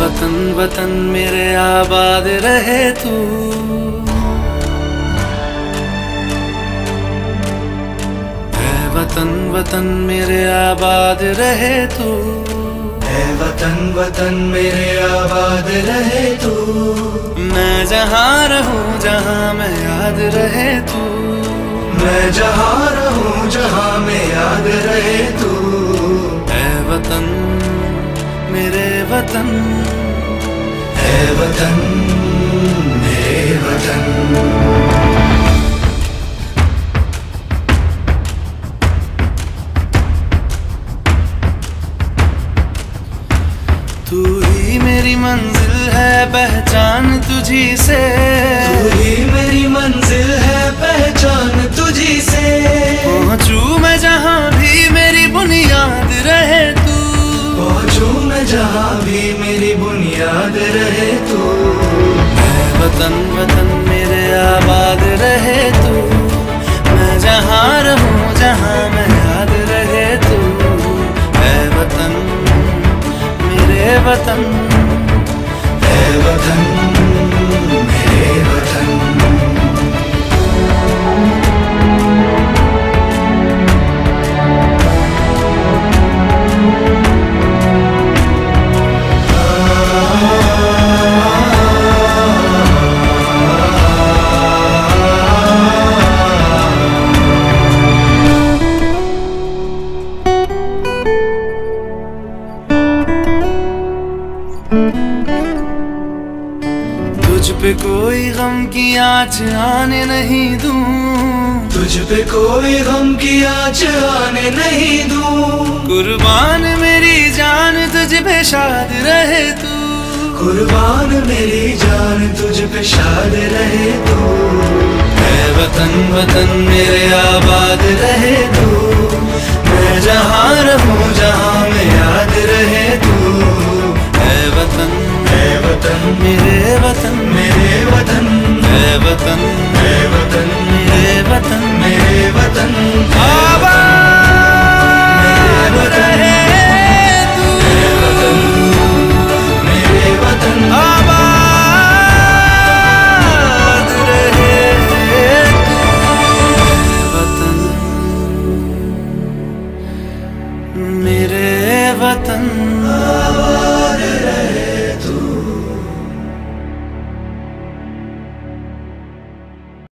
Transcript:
वतन वतन मेरे आबाद रहे तू। वतन वतन मेरे आबाद रहे तू। है वतन वतन मेरे आबाद रहे तू। मैं जहाँ रहूँ जहाँ मैं याद रहे तू। मैं जहाँ रहूँ जहाँ में याद रहे है वतन मेरे वतन तू ही मेरी मंजिल है पहचान तुझी से। तू ही मेरी मंजिल मैं जहाँ भी मेरी बुनियाद रहे तू। है वतन वतन मेरे आबाद रहे तू। मैं जहाँ रहूँ, जहाँ मैं याद रहे तू। है वतन, मेरे वतन। है वतन, मेरे वतन। तुझ पे कोई गम की आँच आने नहीं दूँ। तुझ पे कोई गम की आँच आने नहीं दूँ। कुर्बान मेरी जान तुझ पे शाद रहे तू। कुर्बान मेरी जान तुझ पे शाद रहे तू। है वतन वतन मेरे आबाद मेरे वतन मेरे वतन वतन मेरे वतन मेरे वतन मेरे वतन मेरे वतन।